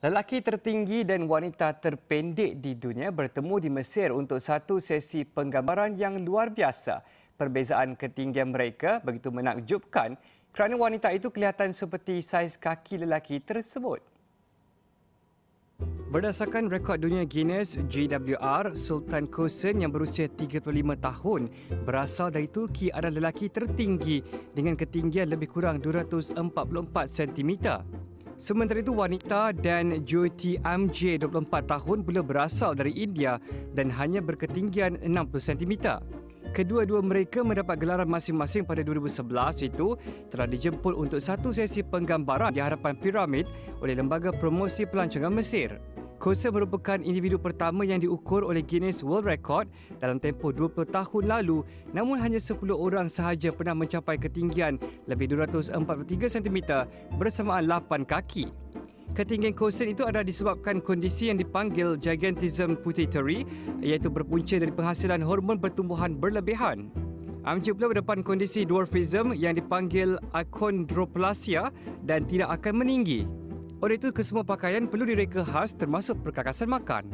Lelaki tertinggi dan wanita terpendek di dunia bertemu di Mesir untuk satu sesi penggambaran yang luar biasa. Perbezaan ketinggian mereka begitu menakjubkan kerana wanita itu kelihatan seperti saiz kaki lelaki tersebut. Berdasarkan rekod dunia Guinness GWR, Sultan Kosen yang berusia 35 tahun berasal dari Turki adalah lelaki tertinggi dengan ketinggian lebih kurang 244 cm. Sementara itu, wanita dan Jyoti MJ 24 tahun pula berasal dari India dan hanya berketinggian 60 cm. Kedua-dua mereka mendapat gelaran masing-masing pada 2011 itu telah dijemput untuk satu sesi penggambaran di hadapan piramid oleh Lembaga Promosi Pelancongan Mesir. Kosa merupakan individu pertama yang diukur oleh Guinness World Record dalam tempoh 20 tahun lalu namun hanya 10 orang sahaja pernah mencapai ketinggian lebih 243 cm bersamaan 8 kaki. Ketinggian kosen itu adalah disebabkan kondisi yang dipanggil gigantism pituitary iaitu berpunca dari penghasilan hormon pertumbuhan berlebihan. Amjad pula berdepan kondisi dwarfism yang dipanggil achondroplasia dan tidak akan meninggi. Oleh itu, kesemua pakaian perlu direka khas termasuk perkakasan makan.